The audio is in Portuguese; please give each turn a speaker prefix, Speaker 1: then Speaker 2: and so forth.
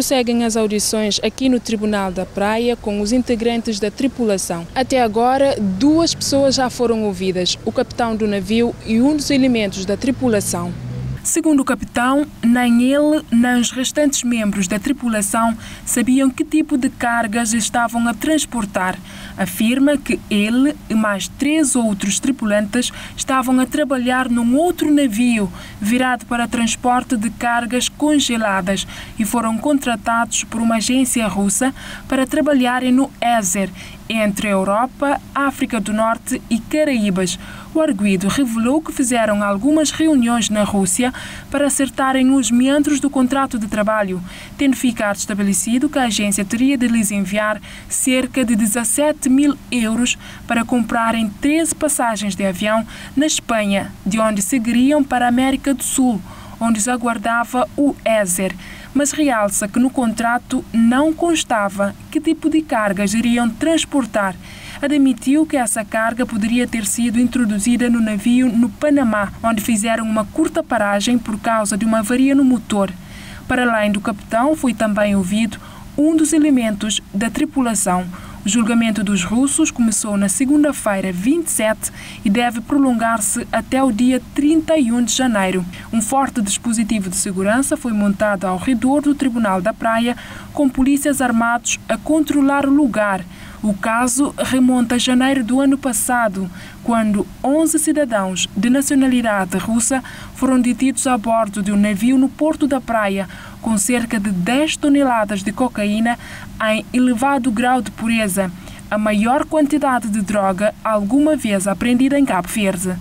Speaker 1: prosseguem as audições aqui no Tribunal da Praia com os integrantes da tripulação. Até agora, duas pessoas já foram ouvidas: o capitão do navio e um dos elementos da tripulação. Segundo o capitão, nem ele nem os restantes membros da tripulação sabiam que tipo de cargas estavam a transportar. Afirma que ele e mais três outros tripulantes estavam a trabalhar num outro navio virado para transporte de cargas congeladas e foram contratados por uma agência russa para trabalharem no Ézer, entre a Europa, África do Norte e Caraíbas. O arguido revelou que fizeram algumas reuniões na Rússia para acertarem os meandros do contrato de trabalho, tendo ficado estabelecido que a agência teria de lhes enviar cerca de 17 mil euros para comprarem 13 passagens de avião na Espanha, de onde seguiriam para a América do Sul, onde os aguardava o Ézer mas realça que no contrato não constava que tipo de cargas iriam transportar. Admitiu que essa carga poderia ter sido introduzida no navio no Panamá, onde fizeram uma curta paragem por causa de uma avaria no motor. Para além do capitão, foi também ouvido um dos elementos da tripulação, o julgamento dos russos começou na segunda-feira, 27, e deve prolongar-se até o dia 31 de janeiro. Um forte dispositivo de segurança foi montado ao redor do Tribunal da Praia, com polícias armados a controlar o lugar. O caso remonta a janeiro do ano passado, quando 11 cidadãos de nacionalidade russa foram detidos a bordo de um navio no Porto da Praia, com cerca de 10 toneladas de cocaína em elevado grau de pureza, a maior quantidade de droga alguma vez apreendida em Cabo Verde.